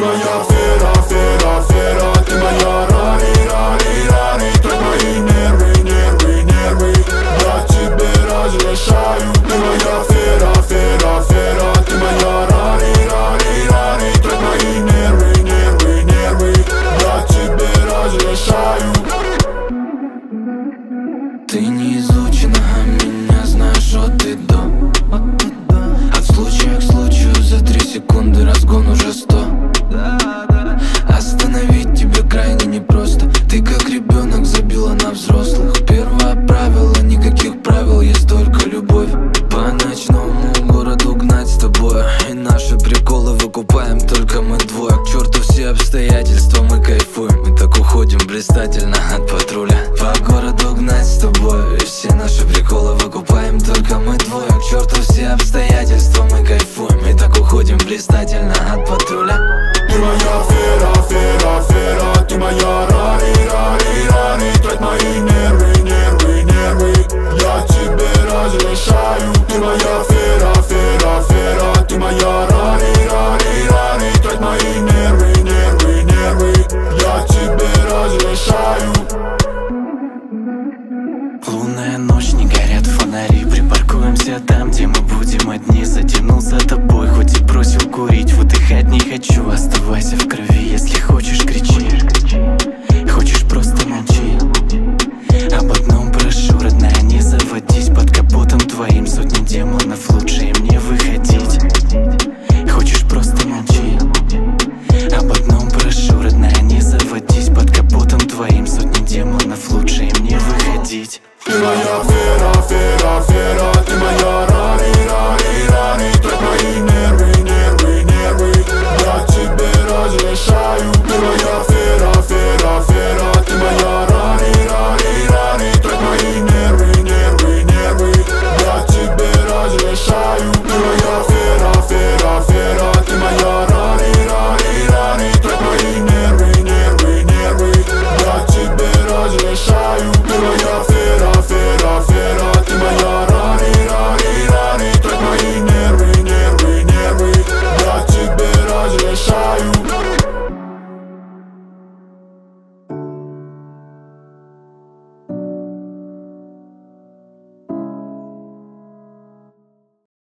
моя фера, фера, фера Ты моя рари, рари, рари Трать мои нервы, нервы, нервы. Я тебе разрешаю Ты моя фера, фера, фера Ты моя рари, рари, рари Трать мои нервы, нервы, нервы. Я тебе разрешаю. Ты не изучена, а меня знаешь от и до. От случая к случаю за три секунды разгон блистательно от патруля. По городу гнать с тобой И все наши приколы выкупаем. Только мы двое К черту все обстоятельства, мы кайфуем. И так уходим блистательно от патруля ночь, не горят фонари. Припаркуемся там, где мы будем одни. Затянул за тобой, хоть и бросил курить. Выдыхать не хочу, оставайся в крови. Если хочешь, кричи. Хочешь, просто молчи. Об одном прошу, родная, не заводись Под капотом твоим. Сотни демонов Лучше им не выходить. Хочешь, просто молчи. Об одном прошу, родная, не заводись Под капотом твоим. Сотни демонов Лучше им не выходить ходить. Ты моя вера, вера, вера, ты моя